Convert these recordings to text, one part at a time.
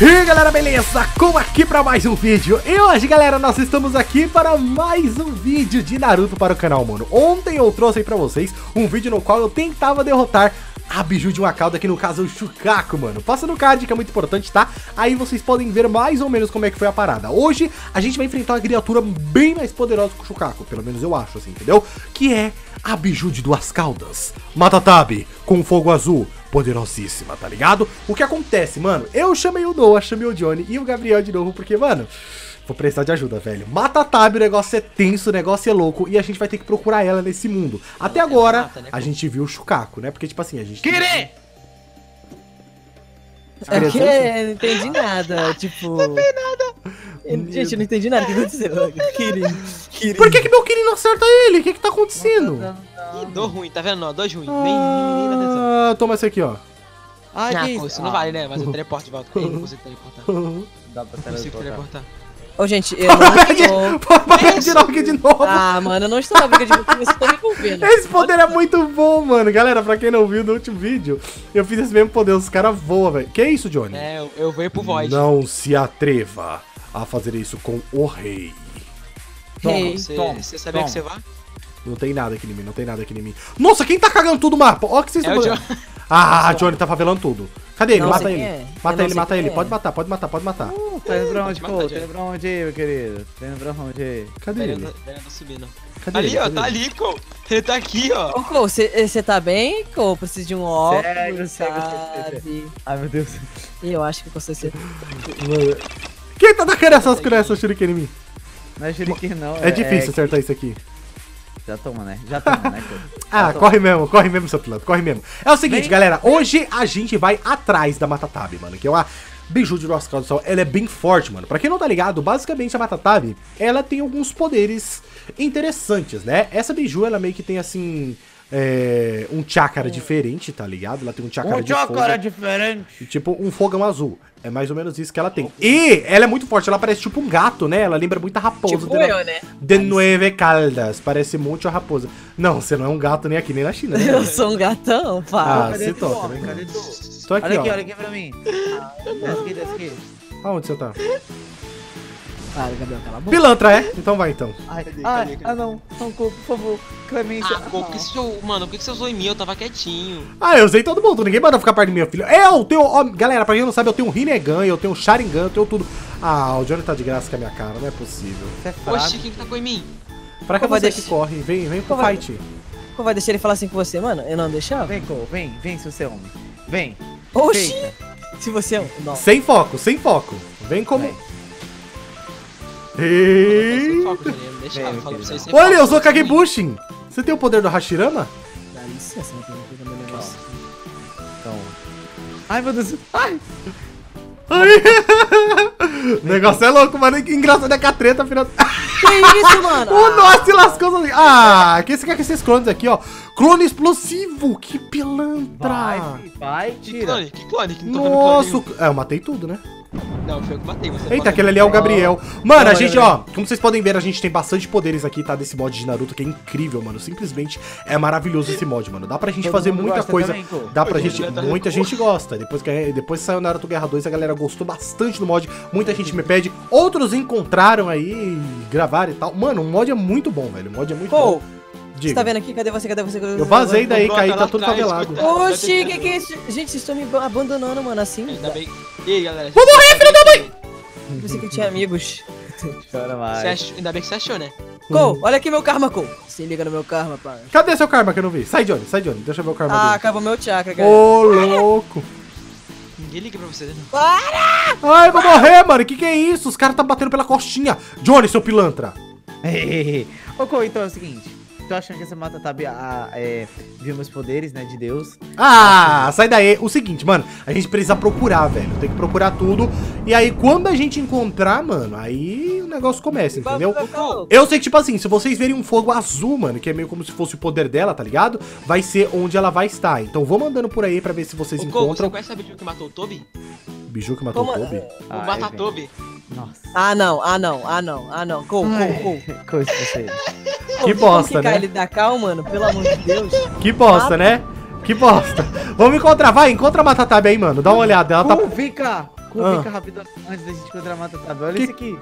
E galera, beleza? Como aqui para mais um vídeo E hoje galera, nós estamos aqui para mais um vídeo de Naruto para o canal, mano Ontem eu trouxe aí pra vocês um vídeo no qual eu tentava derrotar a Biju de uma cauda, que no caso é o Shukaku, mano Passa no card que é muito importante, tá? Aí vocês podem ver mais ou menos como é que foi a parada Hoje a gente vai enfrentar uma criatura bem mais poderosa que o Shukaku Pelo menos eu acho, assim, entendeu? Que é a Biju de duas caudas Matatabi, com fogo azul poderosíssima, tá ligado? O que acontece, mano? Eu chamei o Noah, chamei o Johnny e o Gabriel de novo, porque, mano, vou precisar de ajuda, velho. Mata a Tab, o negócio é tenso, o negócio é louco e a gente vai ter que procurar ela nesse mundo. Até agora, mata, né? a gente viu o Chucaco, né? Porque, tipo assim, a gente... Kire! É que não entendi nada, tipo... Não fez nada! Gente, eu não entendi nada o que aconteceu. Kirin. Kirin. Por que, que meu Kirin não acerta ele? O que que tá acontecendo? Não, não, Ih, dou ruim, tá vendo? Não, dois ruins. Ah, nem, nem, nem atenção. Toma esse aqui, ó. Ah, ah isso? isso não vale, né? Mas eu teleporto de volta. Eu não consigo teleportar. Dá pra teleportar. Consigo teleportar. Ô, gente, eu não estou... Pode de novo de novo. Ah, mano, eu não estou na briga de vocês, eu estou me envolvendo. Esse poder é muito bom, mano. Galera, pra quem não viu no último vídeo, eu fiz esse mesmo poder. Os caras voam, velho. Que isso, Johnny? É, eu, eu vou pro Void. Não se atreva a fazer isso com o rei. Toma, você, toma, você sabia toma. que você vai? Não tem nada aqui em mim, não tem nada aqui em mim. Nossa, quem tá cagando tudo o mapa? Olha que vocês é estão... John... Ah, Johnny tá favelando tudo. Cadê ele? Não, mata ele. É. Mata ele, mata ele. É. Pode matar, pode matar, pode matar. Uh, tá indo pra onde, pô? Tá indo pra onde aí, meu querido? Tá indo pra onde aí? Cadê ele? Tá subindo. Cadê ali, ele? ó, tá ali, Cole. Ele tá aqui, ó. Ô, Cole, você tá bem, Cole? Precisa de um óculos, sabe? Ai, meu Deus. Eu acho que você... Quem tá tacando essas, essas shuriken em mim? Não é shuriken não. É, é difícil acertar isso aqui. Já toma, né? Já toma, né? ah, toma. corre mesmo, corre mesmo, seu piloto, corre mesmo. É o seguinte, Vem. galera, hoje a gente vai atrás da Matatabi, mano, que é uma biju de Roscal do Sol. Ela é bem forte, mano. Pra quem não tá ligado, basicamente a Matatabi, ela tem alguns poderes interessantes, né? Essa biju, ela meio que tem, assim, é, um chakra diferente, tá ligado? Ela tem um chakra um de. Um diferente. Tipo um fogão azul. É mais ou menos isso que ela tem. E ela é muito forte, ela parece tipo um gato, né? Ela lembra muito a raposa. Tipo de, eu, né? De Nueve Caldas. Parece muito a raposa. Não, você não é um gato nem aqui, nem na China, né? Eu sou um gatão, pá. Ah, você toca, né? Tô aqui, olha aqui, ó. olha aqui pra mim. desce aqui, desce aqui. Aonde você tá? Para, Gabriel, cala a boca. Pilantra, é? Então vai, então. Ai, cadê, ai, cadê, cadê? ah não, Socorro, por favor. Clemência. Ah, pô, por que você, mano, por que você usou em mim? Eu tava quietinho. Ah, eu usei todo mundo, ninguém manda ficar perto de mim, filho. Eu tenho, ó, galera, pra quem não sabe, eu tenho Rinnegan, eu tenho Sharingan, eu tenho tudo. Ah, o Johnny tá de graça com a minha cara, não é possível. Você é Oxi, quem que tá com em mim? Pra que você deixar... que corre? Vem, vem pro fight. Pô, vai deixar ele falar assim com você, mano? Eu não deixar? Vem, Cole, vem, vem se você é homem. Vem. Oxi! Se você é homem. Sem foco, sem foco. Vem como... Vem. E... Olha, eu sou Kagebushin. Você tem o poder do Hashirama? Dá licença, não tem o negócio. Calma. Ai, meu Deus. Ai. Ai. o negócio é louco, mano. Que engraçado é que a treta afinal. Que isso, mano? o nosso se lascou sozinho. Ah, que esse quer que esses clones aqui, ó. Clone explosivo. Que pilantra. Vai, vai, tira. Que clone? Que clone? Que não Nossa, é, eu matei tudo, né? Não, foi eu que matei você. Eita, aquele ali é o Gabriel. Mano, não, a gente, ó, como vocês podem ver, a gente tem bastante poderes aqui, tá? Desse mod de Naruto, que é incrível, mano. Simplesmente é maravilhoso esse mod, mano. Dá pra gente Todo fazer muita coisa. Também, Dá pra gente. Muita gente gosta. Depois que depois que saiu Naruto Guerra 2, a galera gostou bastante do mod. Muita gente me pede. Outros encontraram aí, gravaram e tal. Mano, o mod é muito bom, velho. O mod é muito Pô. bom. Diga. Você tá vendo aqui? Cadê você? Cadê você? Eu vazei daí, caí, tá tudo favelado. Oxi, que que é isso? Gente, vocês estão me abandonando, mano, assim. Ainda bem. E aí, galera? Vou morrer, filho da mãe! Pensei que tinha amigos. Chora mais. Achou, ainda bem que você achou, né? Cole, olha aqui meu karma, Cole. Se liga no meu karma, pai. Cadê seu karma que eu não vi? Sai, Johnny, sai, Johnny. Deixa eu ver o karma Ah, dele. acabou meu chakra, galera. Ô, louco. Ninguém liga pra você, né? Para! Ai, eu vou morrer, mano. Que que é isso? Os caras tá batendo pela costinha. Johnny, seu pilantra. Ô, Cole, então é o seguinte tô achando que essa mata tá a, é, viu meus poderes, né, de Deus. Ah, sai daí. O seguinte, mano, a gente precisa procurar, velho. Tem que procurar tudo. E aí, quando a gente encontrar, mano, aí o negócio começa, entendeu? Eu sei que, tipo assim, se vocês verem um fogo azul, mano, que é meio como se fosse o poder dela, tá ligado? Vai ser onde ela vai estar. Então vou mandando por aí pra ver se vocês Ô, encontram. Você conhece a biju que matou o Toby? Biju que matou Como? o Toby? O ah, Matatobi. Nossa. Ah, não, ah, não, ah, não, ah, não. Go, go, go. Coisa você. Que bosta, né? ele da cal, mano, pelo amor de Deus. Que bosta, né? Que bosta. Vamos encontrar, vai, encontra a Matatabi aí, mano. Dá uma olhada. Ela tá. vem cá. Cole, Ah. vem cá rápido antes da gente encontrar a Matatab. Olha Que- isso aqui.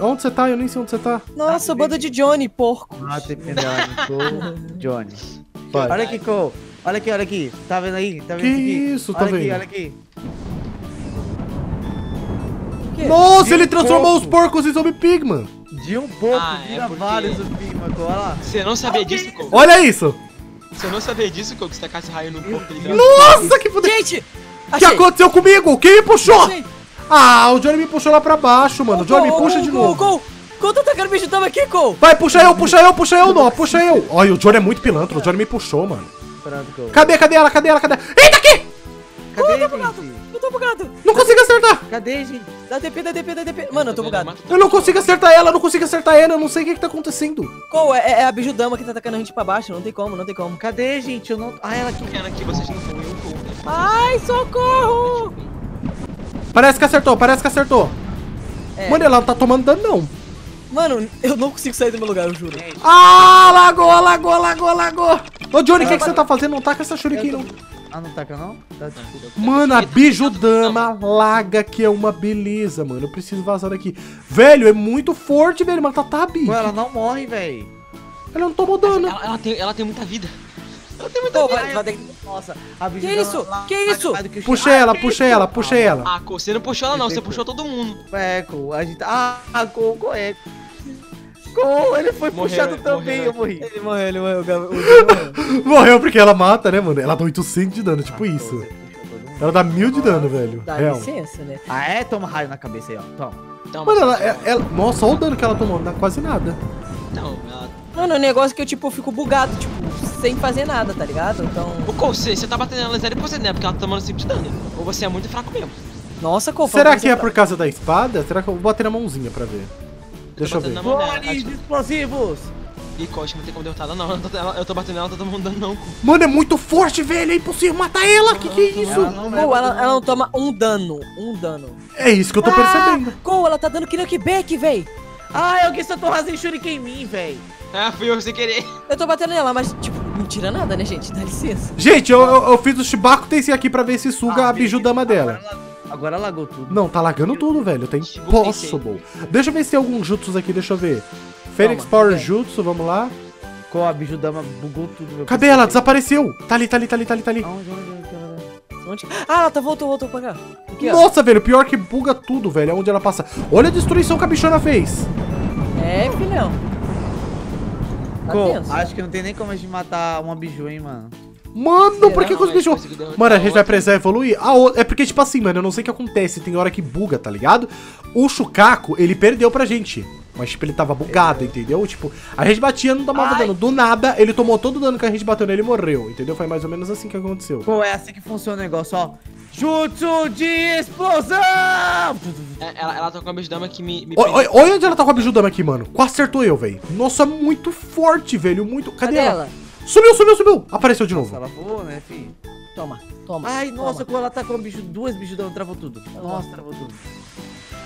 Onde você tá? Eu nem sei onde você tá. Nossa, banda de Johnny, porco. Mata pendane, Cole, Johnny. Vai. Olha aqui, Cole. Olha aqui, olha aqui. Tá vendo aí? Tá vendo Que aqui? isso, tô olha aqui, vendo. olha aqui. Nossa, De ele um transformou os pouco. porcos em zombie pigman. De um pouco, Ah, é vira porque- vários Você não sabia disso, Cole? Olha isso. Você não sabia disso? Que você tacasse raio no corpo dele. Nossa, que foda... Gente! O que aconteceu comigo? Quem me puxou? Achei! Ah, o Johnny me puxou lá pra baixo, mano. Johnny, Gol, puxa de novo. Gol! Gol, tá atacando bicho tamo aqui, Cole! Vai, puxa eu, puxa eu, puxa eu, não, puxa eu. Olha, o Johnny é muito pilantra, o Johnny me puxou, mano. Pronto, Cole. Cadê, cadê ela, cadê ela, cadê ela? Eita, aqui! Cadê, gente? Tô bugado! Não consigo acertar. Cadê, gente? Dá TP, dá TP, dá TP. Mano, eu tô bugado. Eu não consigo acertar ela, eu não consigo acertar ela, eu não sei o que que tá acontecendo. Cole, é, é a bijudama que tá atacando a gente pra baixo. Não tem como, não tem como. Cadê, gente? Eu não... Ah, ela aqui. Pena que vocês não estão eu, Cole. Ai, socorro! Parece que acertou, parece que acertou. É. Mano, ela não tá tomando dano, não. Mano, eu não consigo sair do meu lugar, eu juro. Ah, lagou, lagou, lagou, lagou. Ô, Johnny, o que, que você tá fazendo? Não taca essa shuriken, não. Ah, não taca não? Tá, desculpa. Mano, a bijudama laga que é uma beleza, mano. Eu preciso vazar daqui. Velho, é muito forte, velho. Mas tá tabi. Pô, ela não morre, velho. Ela não tomou dano. Ela, ela tem, ela tem muita vida. Ela tem muita Pô, vida. vai, vai ter. Nossa, a bicho Que isso? Que isso? Puxei ela, puxei ela, puxei ela. Ah, você não puxou ela não, você puxou todo mundo. É, Cole, a gente... Ah, Cole, Cole, é. Ele foi Morreu, puxado também, morreu. eu morri. Ele morreu, ele morreu, o Gabriel- o Gabriel morreu. Morreu porque ela mata, né, mano? Ela dá 800 de dano, tipo isso. Ela dá mil de dano, velho. Dá Real. licença, né? Ah, é? Toma raio na cabeça aí, ó. Toma. Então, Mano, ela, ela, ela- Nossa, olha o dano que ela tomou. Não é quase nada. Não, ela... Mano, o negócio é que eu, tipo, fico bugado, tipo, sem fazer nada, tá ligado? Então... Ô, Cole, você, você tá batendo ela 0%, né? Porque ela tá tomando 5 de dano. Ou você é muito fraco mesmo. Nossa, Cole, Será que é você- por causa da espada? Será que eu vou bater na mãozinha pra ver? Deixa eu batendo ver. Acho- explosivos! Ih, que não tem como derrotar ela não. Eu tô, ela- eu tô batendo ela, ela tá tomando dano não, Cole. Mano, é muito forte, velho. É impossível matar ela. Que que é isso? Ela não Pô, ela, ela não toma um dano, um dano. É isso que eu tô percebendo. Cole, ela tá dando knockback, véi. Ah, alguém soltou razão shuriken em mim, velho. Ah, fui eu sem querer. Eu tô batendo nela, mas, tipo, não tira nada, né, gente? Dá licença. Gente, eu, eu, eu fiz o Shibaku Tensei aqui pra ver se suga a bijudama dela. Agora lagou tudo. Não, tá lagando tudo, velho. Tá impossible. Deixa eu ver se tem alguns jutsus aqui, deixa eu ver. Fênix Power é. Jutsu, vamos lá. Com a bijudama bugou tudo. Meu Cadê ela? Desapareceu. Tá ali, tá ali, tá ali, tá ali, tá ali. Onde, onde, onde? Onde? Ah, ela tá, voltou, voltou pra cá. Aqui, ó. Nossa, velho, pior que buga tudo, velho. Aonde ela passa. Olha a destruição que a bichona fez. É, filhão. Tá acho que não tem nem como a gente matar uma biju, hein, mano. Mano, Será? por que, que os bichos. Mano, a gente vai precisar evoluir. A outra... É porque, tipo assim, mano, eu não sei o que acontece. Tem hora que buga, tá ligado? O Chucaco, ele perdeu pra gente. Mas, tipo, ele tava bugado, entendeu? Tipo, a gente batia, não tomava Ai. dano. Do nada, ele tomou todo o dano que a gente bateu nele e morreu, entendeu? Foi mais ou menos assim que aconteceu. Pô, é assim que funciona o negócio, ó. Jutsu de explosão! É, Ela, ela tá com a bicho que me... me Olha, olha- olha onde ela tá com a bijudama aqui, mano. Quase acertou eu, velho. Nossa, muito forte, velho. Muito. Cadê, Cadê ela? ela? Sumiu, sumiu, sumiu. Apareceu de Nossa, novo. ela voou, né, filho? Toma, toma. Ai, nossa, toma. quando ela tá com bicho, duas bijudas, travou tudo. Nossa, travou tudo.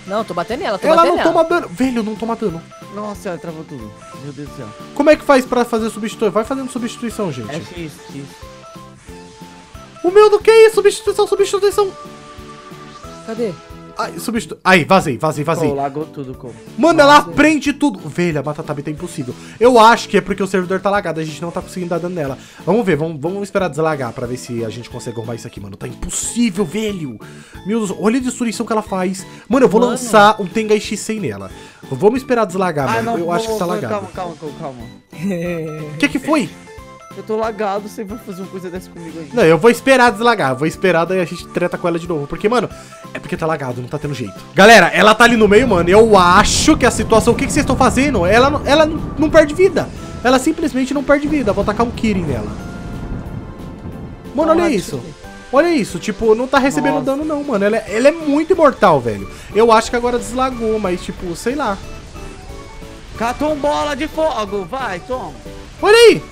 Não, tô batendo nela, tô Ela batendo não nela. toma dano. Velho, não toma dano. Nossa, ela travou tudo. Meu Deus do céu. Como é que faz pra fazer substituição? Vai fazendo substituição, gente. É X, X. O meu do que é isso? Substituição, substituição. Cadê? Ai, substitu... Aí, vazei, vazei, vazei. Lagou tudo. Mano, ela aprende tudo. Velho, a Matatab tá impossível. Eu acho que é porque o servidor tá lagado, a gente não tá conseguindo dar dano nela. Vamos ver, vamos, vamos esperar deslagar pra ver se a gente consegue arrumar isso aqui, mano. Tá impossível, velho. Meu Deus, olha a destruição que ela faz. Mano, eu vou Mano. lançar um Tengai X100 nela. Vamos esperar deslagar, Ah, mano. não, eu acho que tá lagado. Calma, calma, calma, calma. O que que foi? Eu tô lagado, você vai fazer uma coisa dessa comigo aí. Não, eu vou esperar deslagar. Vou esperar, daí a gente treta com ela de novo. Porque, mano, é porque tá lagado, não tá tendo jeito. Galera, ela tá ali no meio, mano. Eu acho que a situação. O que, que vocês estão fazendo? Ela, não- ela não- não perde vida. Ela simplesmente não perde vida. Vou tacar um Kirin nela. Mano, olha isso. Olha isso. Tipo, não tá recebendo Nossa. dano, não, mano. Ela é, ela é muito imortal, velho. Eu acho que agora deslagou, mas, tipo, sei lá. Catou um bola de fogo, vai, toma. Olha aí.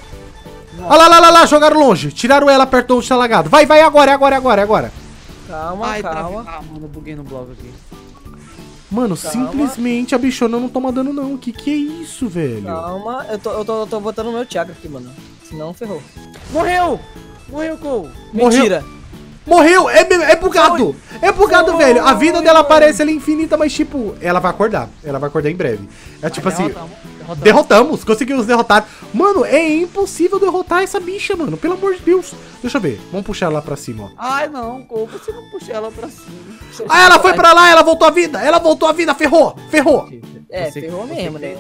Olha lá, lá, lá, lá, jogaram longe. Tiraram ela perto do lagado. Vai, vai, agora, é agora, é agora, é agora. Calma, Ai, calma. travei. Ah, mano, eu buguei no bloco aqui. Mano, Calma. simplesmente a bichona não toma dano, não. Que que é isso, velho? Calma, eu tô, eu tô, eu tô botando o meu Thiago aqui, mano. Senão ferrou. Morreu! Morreu, Cole. Mentira. Morreu! É, é bugado! É bugado, velho! A vida dela parece ali infinita, mas tipo, ela vai acordar. Ela vai acordar em breve. É tipo assim. Derrotamos, derrotamos. derrotamos, conseguimos derrotar. Mano, é impossível derrotar essa bicha, mano. Pelo amor de Deus. Deixa eu ver. Vamos puxar ela pra cima, ó. Ai, não, como você não puxa ela pra cima? Ah, ela foi pra lá, ela voltou à vida! Ela voltou à vida, ferrou! Ferrou! É, ferrou mesmo, né?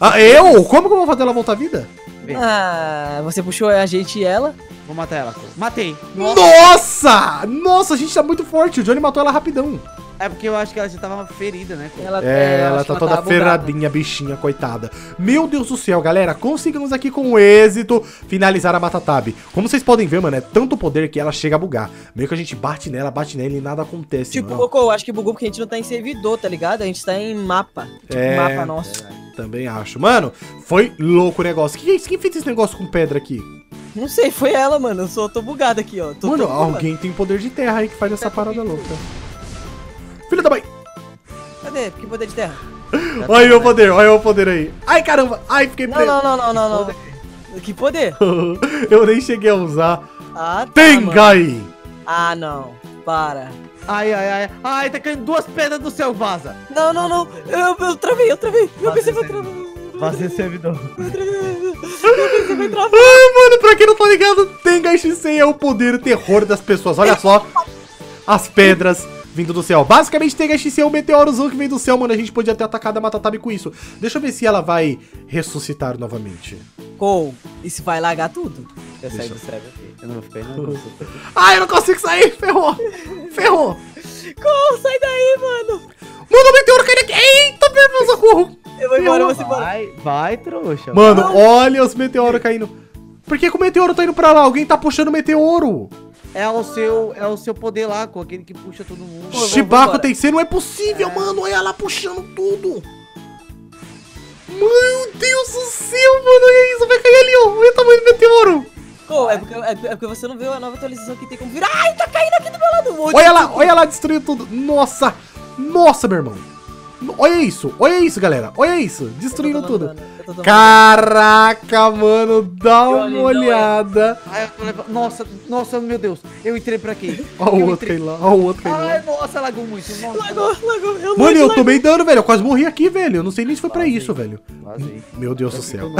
Ah, eu? Como que eu vou fazer ela voltar à vida? Ah, você puxou a gente e ela. Vou matar ela. Matei. Nossa! Nossa, a gente tá muito forte. O Johnny matou ela rapidão. É porque eu acho que ela já tava ferida, né? Ela, é, ela tá toda ferradinha, bichinha, coitada. Meu Deus do céu, galera. Conseguimos aqui com êxito finalizar a Matatab. Como vocês podem ver, mano, é tanto poder que ela chega a bugar. Meio que a gente bate nela, bate nela e nada acontece. Tipo, eu acho que bugou porque a gente não tá em servidor, tá ligado? A gente tá em mapa. Tipo, é, mapa nosso. É, também acho. Mano, foi louco o negócio. Quem, quem fez esse negócio com pedra aqui? Não sei, foi ela, mano. Eu só tô bugado aqui, ó. Tô mano, alguém tem poder de terra aí que faz essa parada louca. Filho da mãe! Cadê? Que poder de terra? olha o meu poder, olha o poder aí. Ai, caramba! Ai, fiquei preso. Não, não, não, não, não, não. Que poder? eu nem cheguei a usar. Ah, tá, Tengai! Ah, não. Para. Ai, ai, ai. Ai, tá caindo duas pedras do céu, vaza. Não, não, não. Eu, eu travei, eu travei. Meu PC vai travar. Vaza servidor. Ai, mano, pra quem não tá ligado, Tengai Shisei é o poder o terror das pessoas. Olha só. As pedras vindo do céu. Basicamente, Tengai Shisei é um meteorozão que vem do céu, mano. A gente podia ter atacado a Matatabi com isso. Deixa eu ver se ela vai ressuscitar novamente. Cole, isso vai lagar tudo? Eu saio do céu aqui. Eu não vou ficar aí, não. Eu não consigo sair. Ferrou. Ferrou. Cole, sai daí, mano. Mano, o meteoro caiu aqui. Eita, meu socorro. Eu vou embora, eu vou embora. Vai, vai, trouxa. Mano, vai. olha os meteoros caindo. Por que, que o meteoro tá indo pra lá? Alguém tá puxando o meteoro. É o seu, é o seu poder lá, com aquele que puxa todo mundo. Chibaco tem ser, não é possível, é. mano. Olha lá puxando tudo. Meu Deus do céu, mano. Olha isso, vai cair ali, ó. Olha o tamanho do meteoro. Oh, é, porque, é, é porque você não viu a nova atualização que tem como virar. Ai, tá caindo aqui do meu lado. Olha lá, olha lá, destruiu tudo. Nossa, nossa, meu irmão. Olha isso, olha isso, galera. Olha isso, destruindo tudo. Caraca, mano, dá uma olhada. Ai, nossa, nossa, meu Deus. Eu entrei pra quê? Olha o outro aí lá, olha o outro aí lá. Ai, nossa, lagou muito. Nossa, lagou, lagou. Eu mano, eu tomei dano, velho. Eu quase morri aqui, velho. Eu não sei nem se foi pra isso, velho. Meu Deus do céu.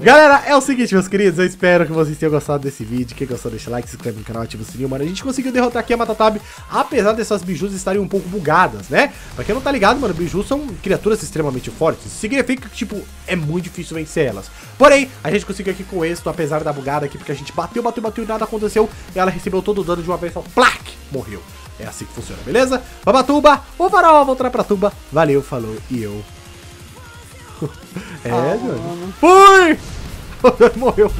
Galera, é o seguinte, meus queridos. Eu espero que vocês tenham gostado desse vídeo. Quem gostou, deixa like, se inscreve no canal, ativa o sininho, mano. A gente conseguiu derrotar aqui a Matatab, apesar dessas bijus estarem um pouco bugadas, né? Pra quem não tá ligado, mano, bijus são criaturas extremamente fortes. Significa que, tipo, é muito difícil vencer elas. Porém, a gente conseguiu aqui com êxito, apesar da bugada aqui, porque a gente bateu, bateu, bateu e nada aconteceu. E ela recebeu todo o dano de uma vez só. Plac! Morreu. É assim que funciona, beleza? Babatuba, o farol, voltar pra tuba. Valeu, falou e eu. É, ah, mano. Fui! Morreu.